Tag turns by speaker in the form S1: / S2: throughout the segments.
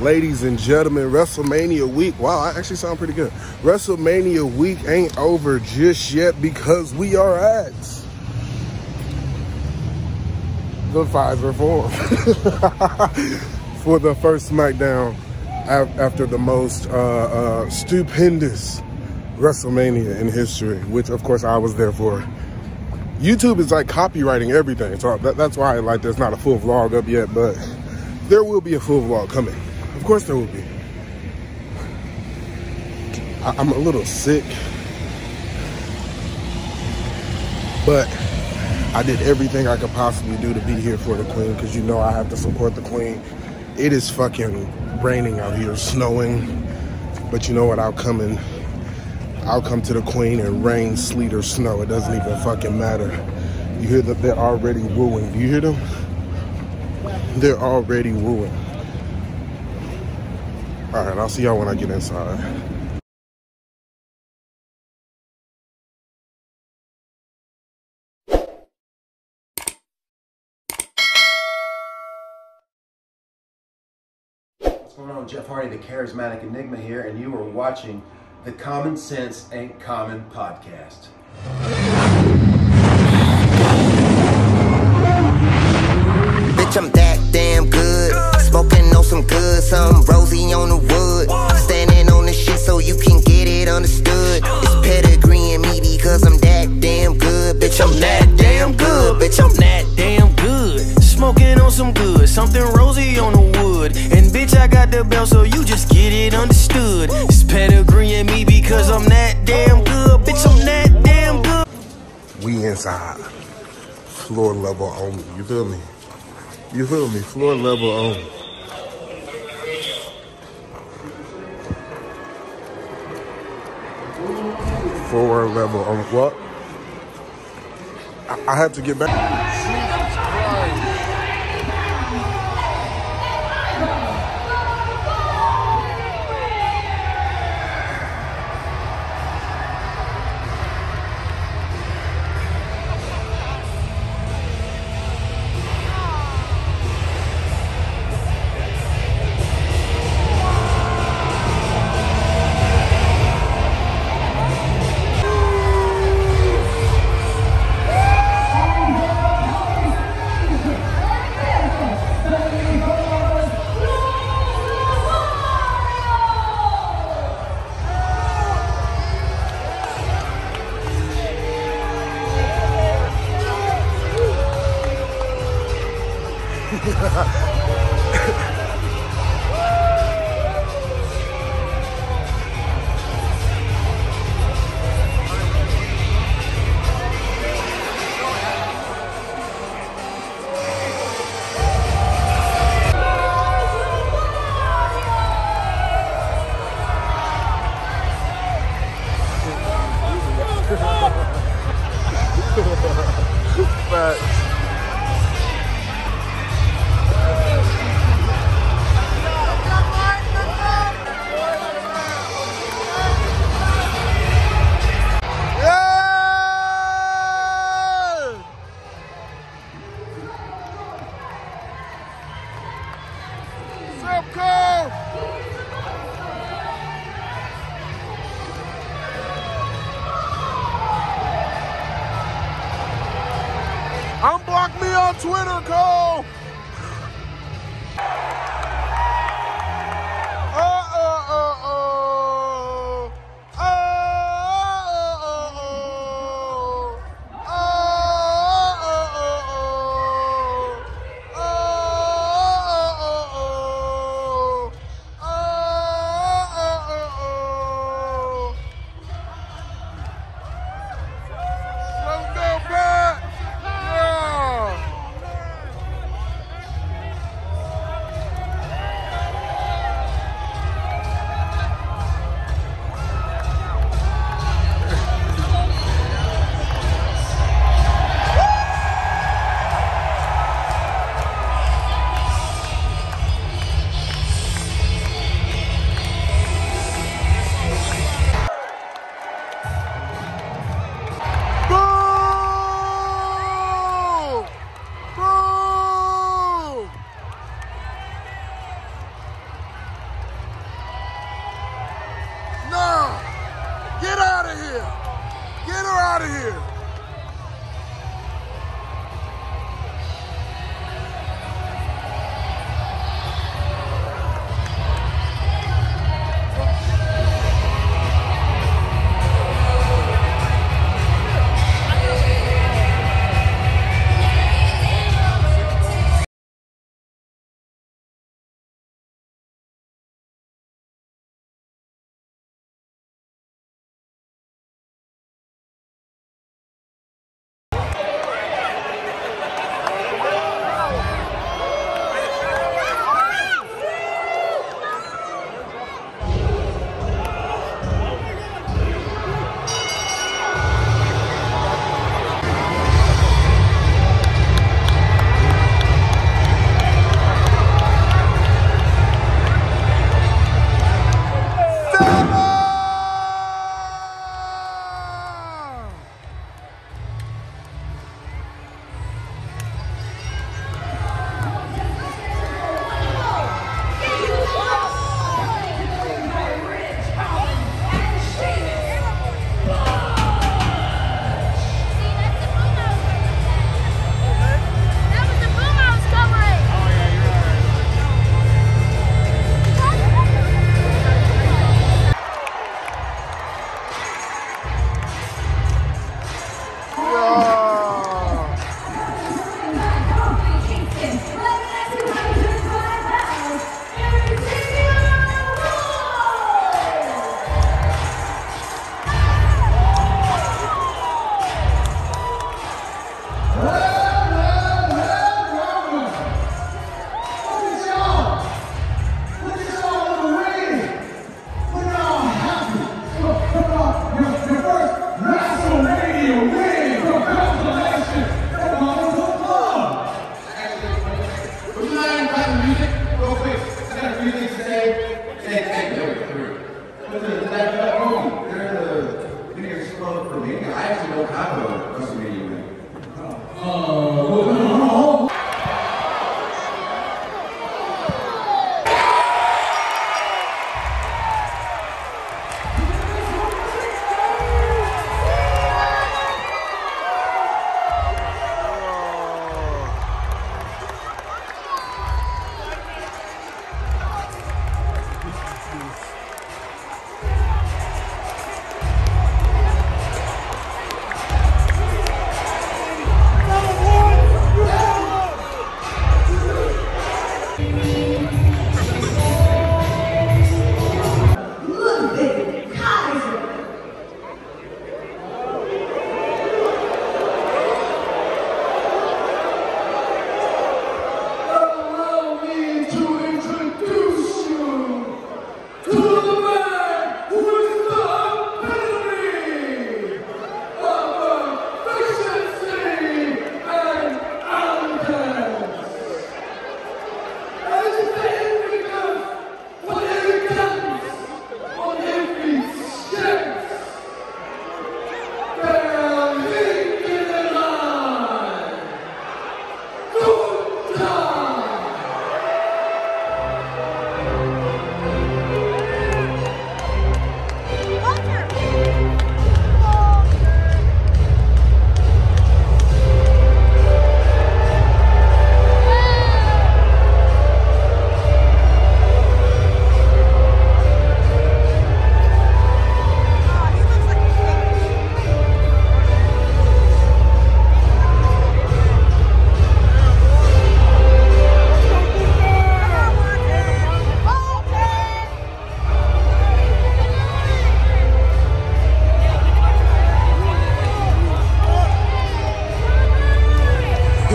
S1: Ladies and gentlemen, WrestleMania week. Wow, I actually sound pretty good. WrestleMania week ain't over just yet because we are at the Fiserv Forum for the first SmackDown after the most uh, uh, stupendous WrestleMania in history, which of course I was there for. YouTube is like copywriting everything, so that, that's why like there's not a full vlog up yet, but there will be a full vlog coming. Of course there will be. I, I'm a little sick, but I did everything I could possibly do to be here for the queen because you know I have to support the queen. It is fucking raining out here, snowing, but you know what? I'll come and I'll come to the queen in rain, sleet, or snow. It doesn't even fucking matter. You hear that they're already wooing. Do you hear them? They're already wooing. All right, I'll see y'all when I get inside.
S2: What's going on? Jeff Hardy, the Charismatic Enigma here, and you are watching the Common Sense Ain't Common podcast.
S3: Bitch, I'm that That damn good. Bitch, I'm that damn good.
S4: Smoking on some good, something rosy on the wood. And bitch, I got the belt so you just get it understood. It's pedigree and me because I'm that damn good. Bitch, I'm that damn good.
S1: We inside. Floor level only. You feel me? You feel me? Floor level only. Floor level on what? I, I have to get back.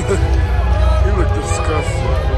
S5: you look disgusting.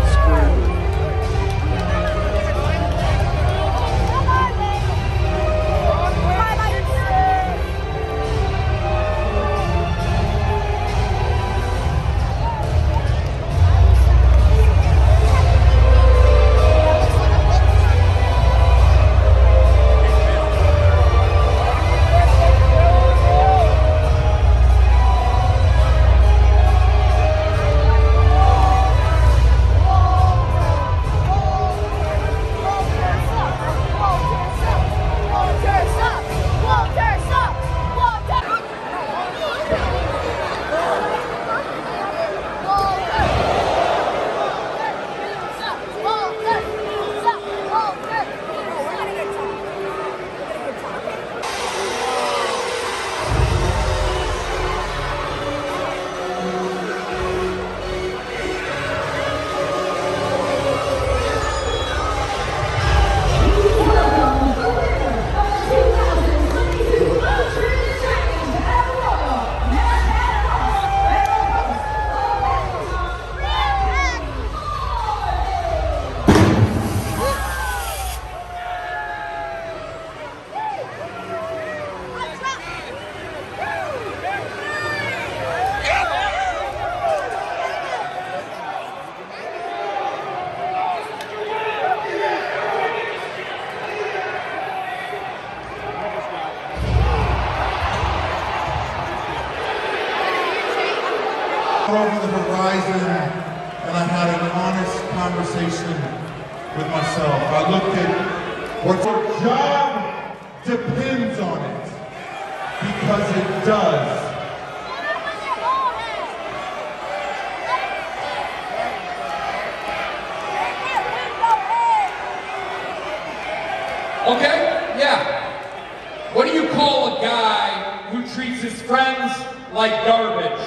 S5: What
S6: do you call a guy who treats his friends like garbage?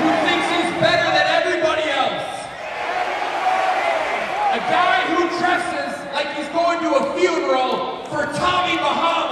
S6: Who thinks he's better than everybody else? A guy who dresses like he's going to a funeral for Tommy Bahama.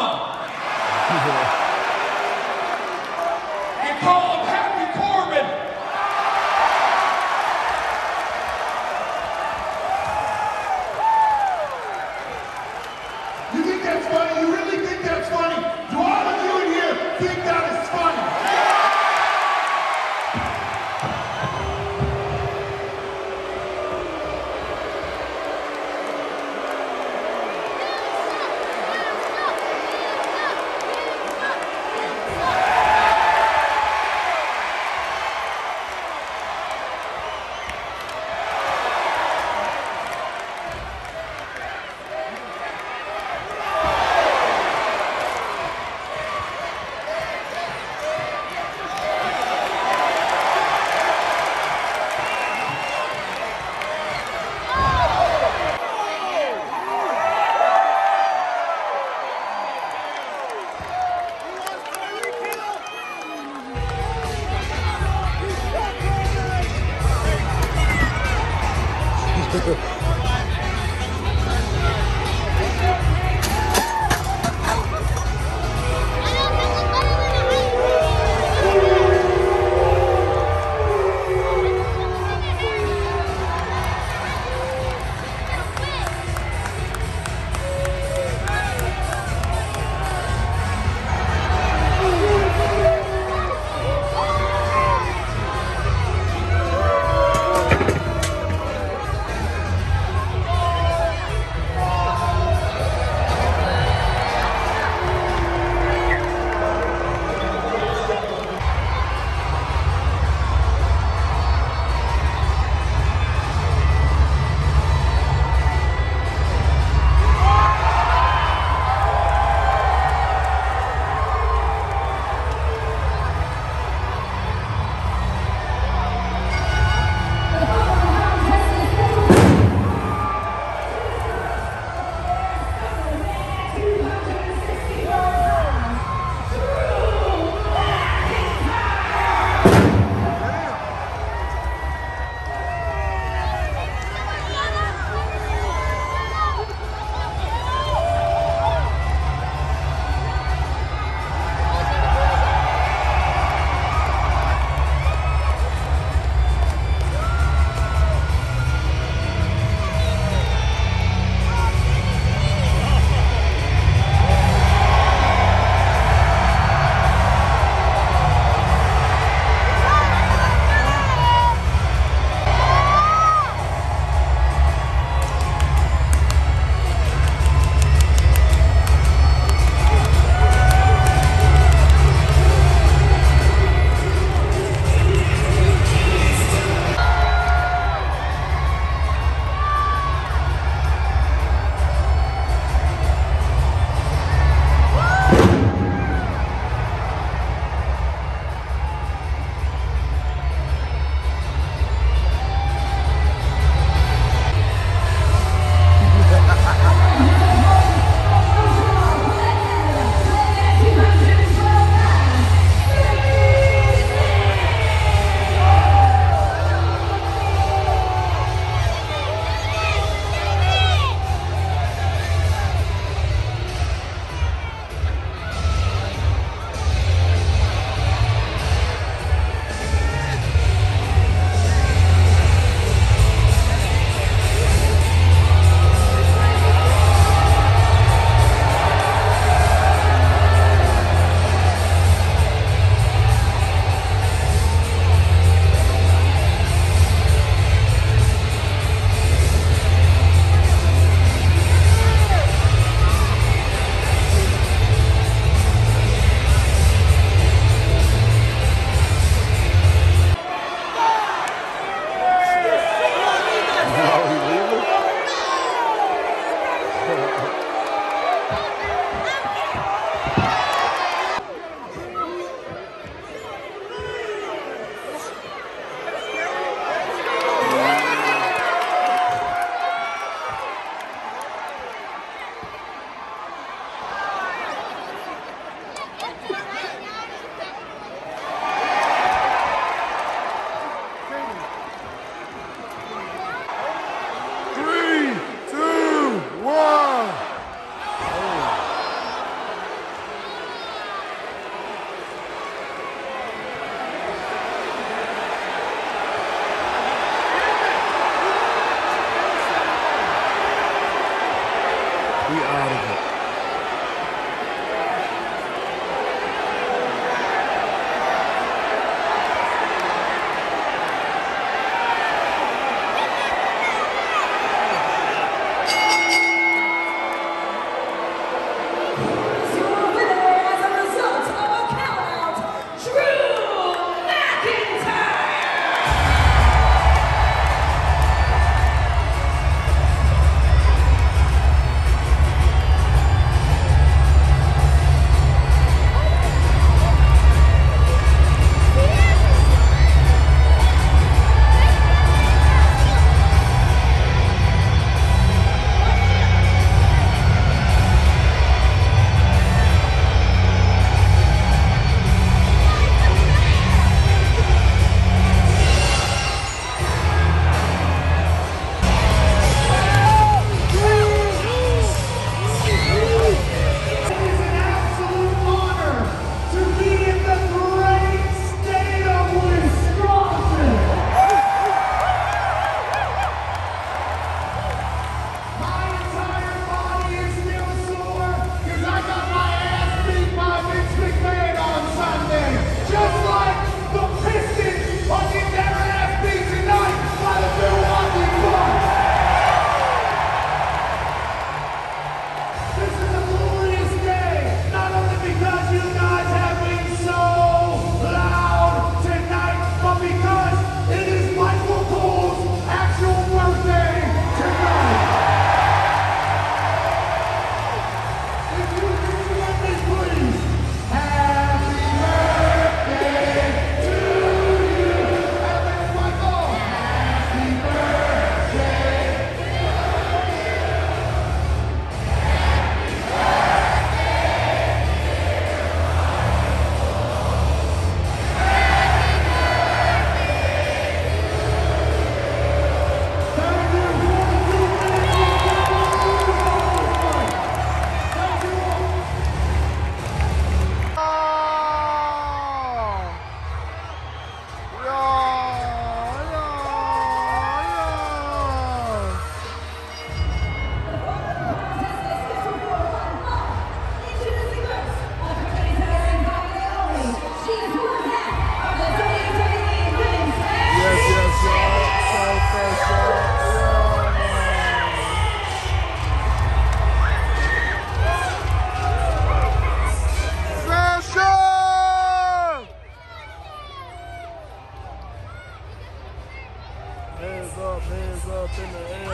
S5: hands up in
S7: the
S1: air.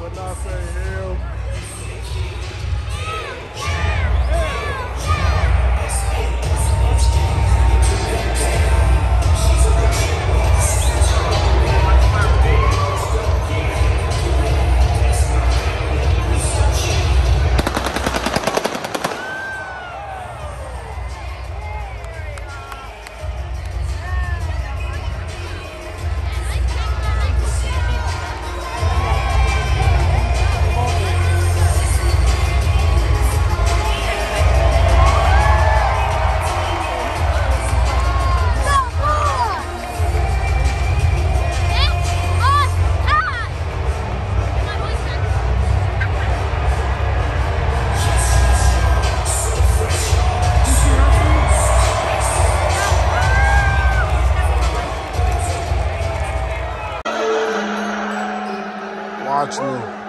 S8: When I say hell, watching
S1: it.